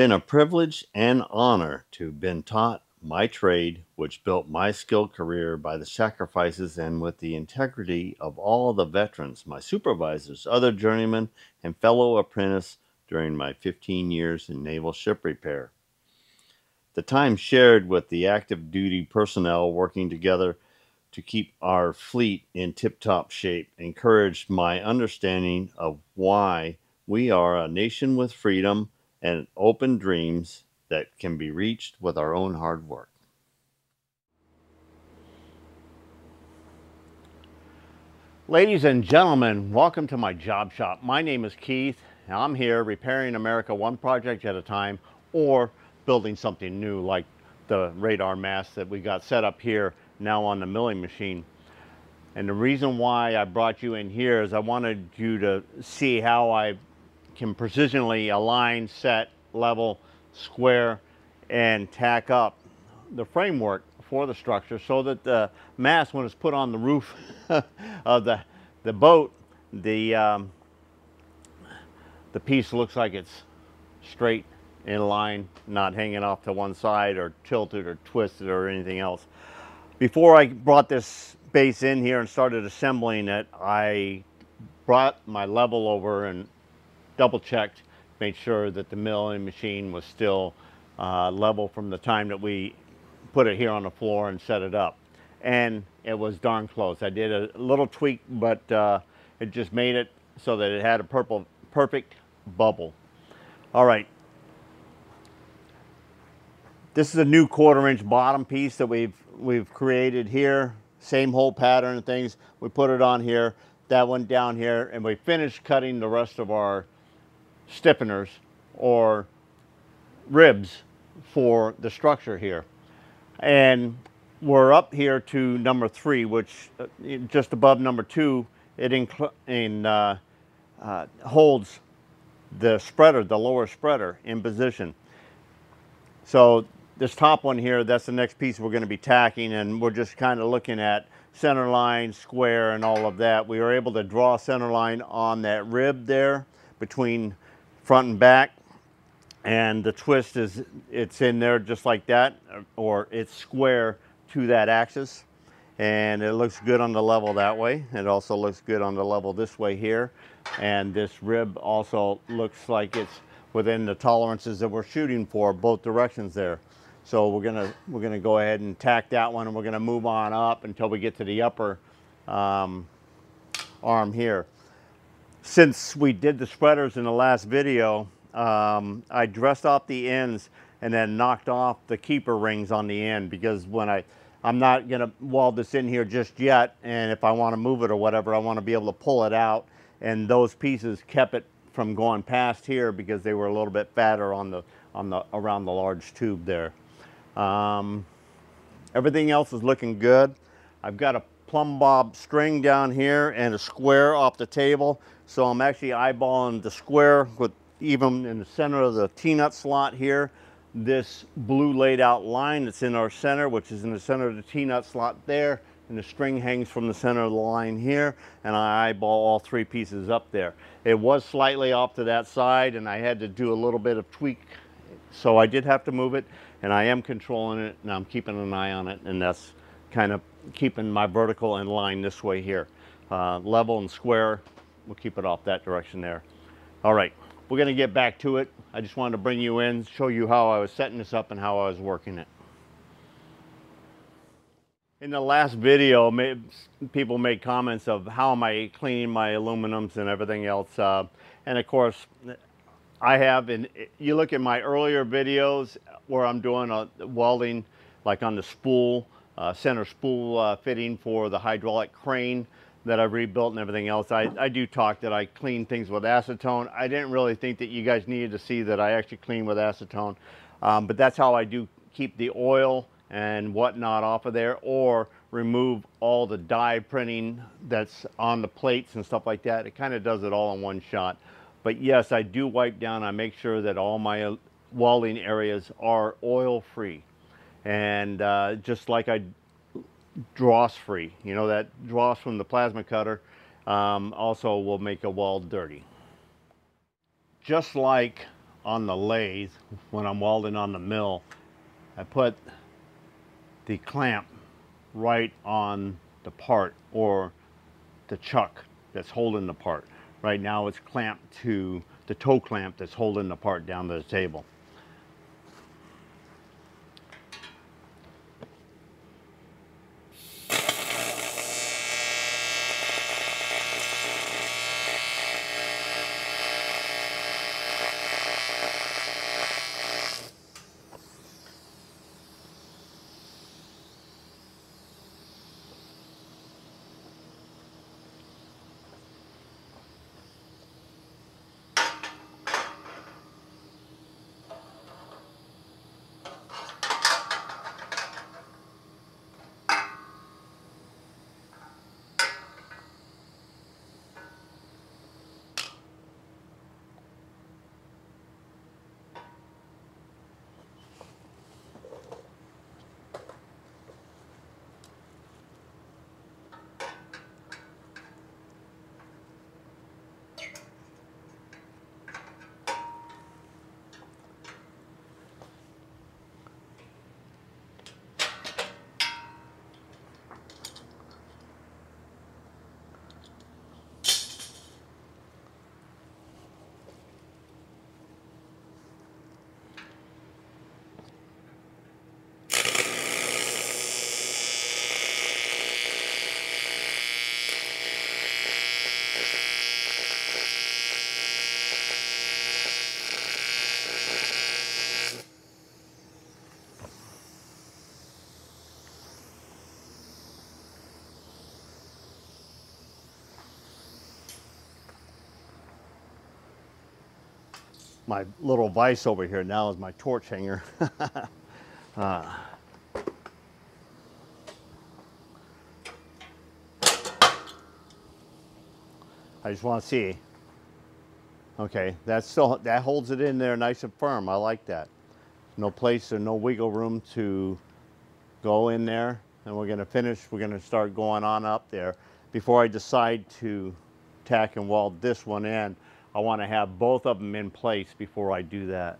been a privilege and honor to have been taught my trade, which built my skilled career by the sacrifices and with the integrity of all the veterans, my supervisors, other journeymen, and fellow apprentice during my 15 years in naval ship repair. The time shared with the active duty personnel working together to keep our fleet in tip top shape encouraged my understanding of why we are a nation with freedom and open dreams that can be reached with our own hard work. Ladies and gentlemen, welcome to my job shop. My name is Keith, and I'm here repairing America one project at a time or building something new like the radar mast that we got set up here now on the milling machine. And the reason why I brought you in here is I wanted you to see how I can precisionally align, set, level, square, and tack up the framework for the structure so that the mast, when it's put on the roof of the, the boat, the, um, the piece looks like it's straight in line, not hanging off to one side or tilted or twisted or anything else. Before I brought this base in here and started assembling it, I brought my level over and double checked, made sure that the milling machine was still uh, level from the time that we put it here on the floor and set it up. And it was darn close. I did a little tweak, but uh, it just made it so that it had a purple, perfect bubble. All right. This is a new quarter inch bottom piece that we've, we've created here. Same hole pattern and things. We put it on here, that one down here, and we finished cutting the rest of our stiffeners or ribs for the structure here. And we're up here to number three, which uh, just above number two, it in, uh, uh, holds the spreader, the lower spreader in position. So this top one here, that's the next piece we're going to be tacking and we're just kind of looking at center line, square, and all of that. We were able to draw center line on that rib there between front and back and the twist is it's in there just like that or it's square to that axis and it looks good on the level that way. It also looks good on the level this way here and this rib also looks like it's within the tolerances that we're shooting for both directions there. So we're gonna we're gonna go ahead and tack that one and we're gonna move on up until we get to the upper um, arm here since we did the spreaders in the last video, um, I dressed off the ends and then knocked off the keeper rings on the end because when I, I'm not gonna weld this in here just yet and if I wanna move it or whatever, I wanna be able to pull it out and those pieces kept it from going past here because they were a little bit fatter on the, on the, around the large tube there. Um, everything else is looking good. I've got a plumb bob string down here and a square off the table. So I'm actually eyeballing the square with even in the center of the T-nut slot here, this blue laid out line that's in our center, which is in the center of the T-nut slot there, and the string hangs from the center of the line here, and I eyeball all three pieces up there. It was slightly off to that side, and I had to do a little bit of tweak, so I did have to move it, and I am controlling it, and I'm keeping an eye on it, and that's kind of keeping my vertical in line this way here. Uh, level and square we'll keep it off that direction there. All right, we're gonna get back to it. I just wanted to bring you in, show you how I was setting this up and how I was working it. In the last video, people made comments of how am I cleaning my aluminums and everything else. Uh, and of course, I have, and you look at my earlier videos where I'm doing a welding, like on the spool, center spool uh, fitting for the hydraulic crane that I've rebuilt and everything else. I, I do talk that I clean things with acetone. I didn't really think that you guys needed to see that I actually clean with acetone, um, but that's how I do keep the oil and whatnot off of there or remove all the die printing that's on the plates and stuff like that. It kind of does it all in one shot. But yes, I do wipe down. I make sure that all my uh, welding areas are oil free. And uh, just like I dross free. You know, that dross from the plasma cutter um, also will make a weld dirty. Just like on the lathe when I'm welding on the mill, I put the clamp right on the part or the chuck that's holding the part. Right now it's clamped to the toe clamp that's holding the part down to the table. My little vise over here now is my torch hanger. uh, I just want to see. Okay, that's still that holds it in there nice and firm. I like that. No place or no wiggle room to go in there. And we're going to finish. We're going to start going on up there. Before I decide to tack and weld this one in, I want to have both of them in place before I do that.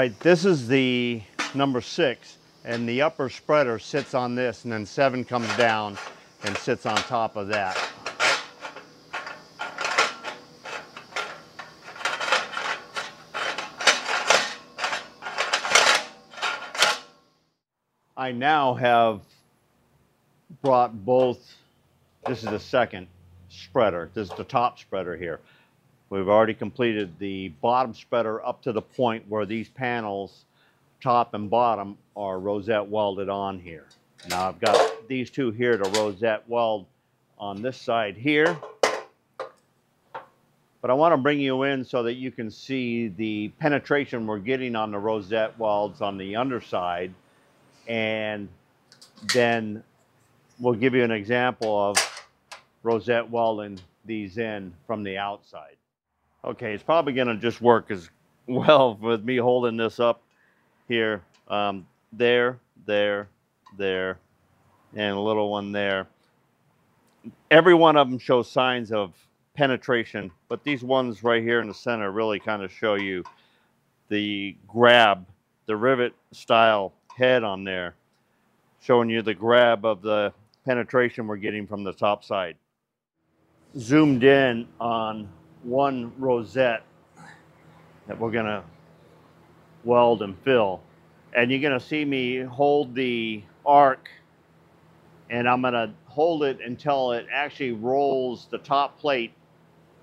Right, this is the number six, and the upper spreader sits on this, and then seven comes down and sits on top of that. I now have brought both, this is the second spreader, this is the top spreader here. We've already completed the bottom spreader up to the point where these panels, top and bottom, are rosette welded on here. Now I've got these two here to rosette weld on this side here. But I want to bring you in so that you can see the penetration we're getting on the rosette welds on the underside. And then we'll give you an example of rosette welding these in from the outside. Okay, it's probably going to just work as well with me holding this up here. Um, there, there, there, and a little one there. Every one of them shows signs of penetration, but these ones right here in the center really kind of show you the grab, the rivet style head on there showing you the grab of the penetration we're getting from the top side. Zoomed in on one rosette that we're gonna weld and fill. And you're gonna see me hold the arc and I'm gonna hold it until it actually rolls the top plate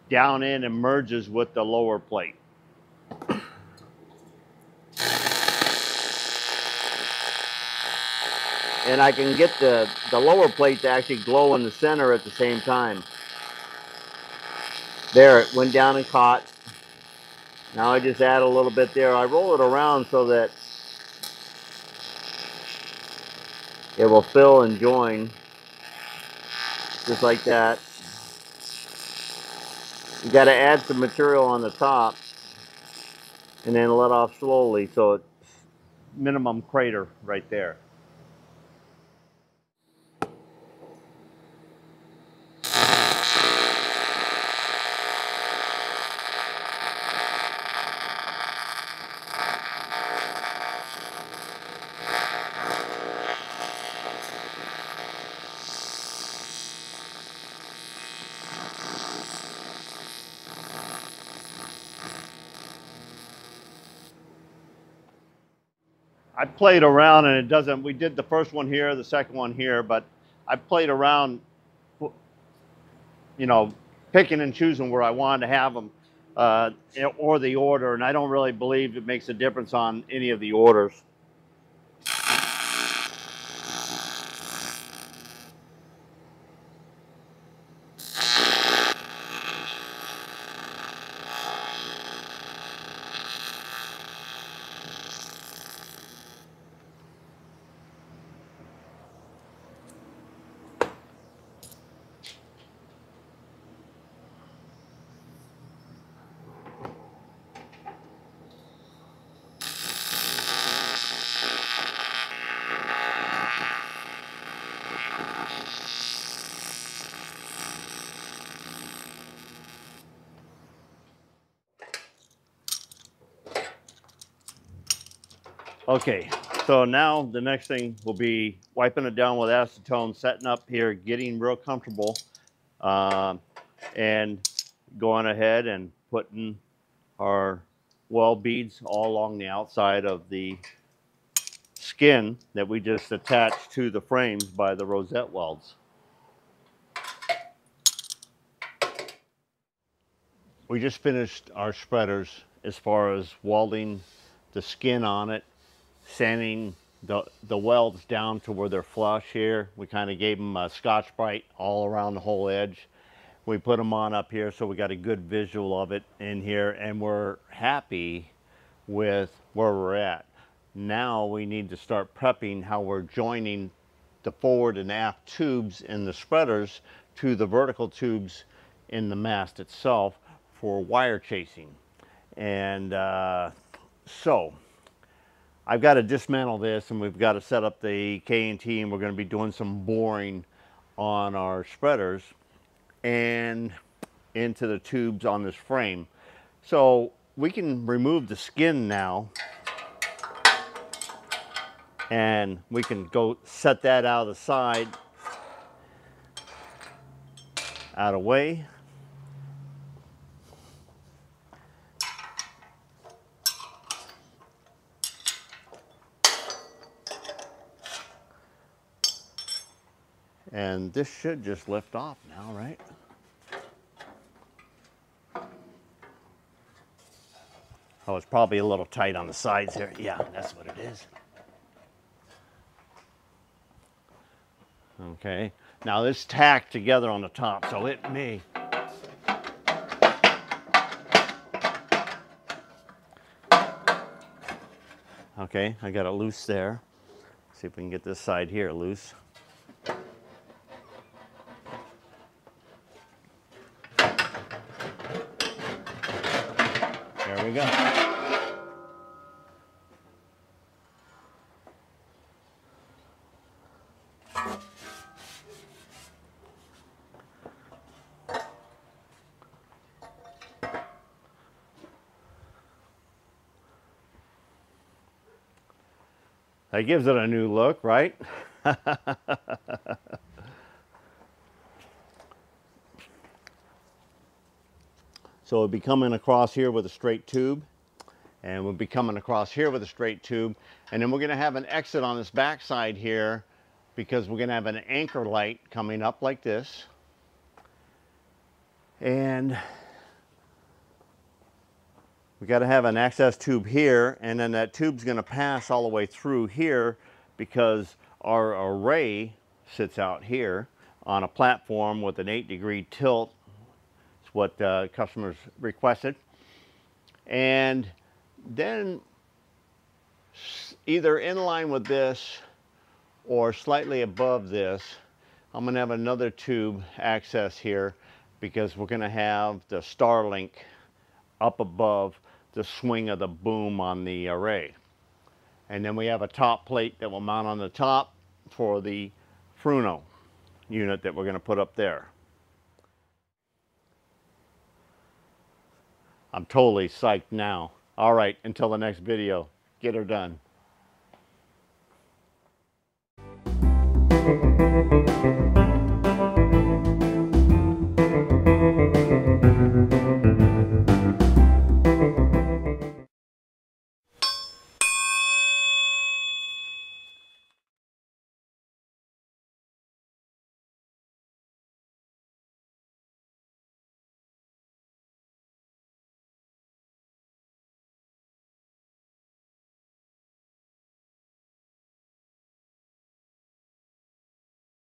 down in and merges with the lower plate. And I can get the, the lower plate to actually glow in the center at the same time. There, it went down and caught. Now I just add a little bit there. I roll it around so that it will fill and join just like that. You got to add some material on the top and then let off slowly so it's minimum crater right there. Played around and it doesn't, we did the first one here, the second one here, but I played around, you know, picking and choosing where I wanted to have them uh, or the order. And I don't really believe it makes a difference on any of the orders. Okay, so now the next thing will be wiping it down with acetone, setting up here, getting real comfortable, um, and going ahead and putting our weld beads all along the outside of the skin that we just attached to the frames by the rosette welds. We just finished our spreaders as far as welding the skin on it sanding the, the welds down to where they're flush here. We kind of gave them a Scotch-Brite all around the whole edge. We put them on up here so we got a good visual of it in here and we're happy with where we're at. Now we need to start prepping how we're joining the forward and aft tubes in the spreaders to the vertical tubes in the mast itself for wire chasing. And uh, so I've got to dismantle this and we've got to set up the K&T and we're going to be doing some boring on our spreaders and into the tubes on this frame. So we can remove the skin now. And we can go set that out of the side. Out of way And this should just lift off now, right? Oh, it's probably a little tight on the sides here. Yeah, that's what it is. Okay, now this tacked together on the top, so it may. Okay, I got it loose there. See if we can get this side here loose. That gives it a new look, right? so we'll be coming across here with a straight tube and we'll be coming across here with a straight tube and then we're going to have an exit on this back side here because we're going to have an anchor light coming up like this and we got to have an access tube here and then that tube's going to pass all the way through here because our array sits out here on a platform with an 8 degree tilt. It's what uh, customers requested. And then either in line with this or slightly above this, I'm going to have another tube access here because we're going to have the Starlink up above the swing of the boom on the array. And then we have a top plate that will mount on the top for the Furuno unit that we're going to put up there. I'm totally psyched now. All right, until the next video, get her done.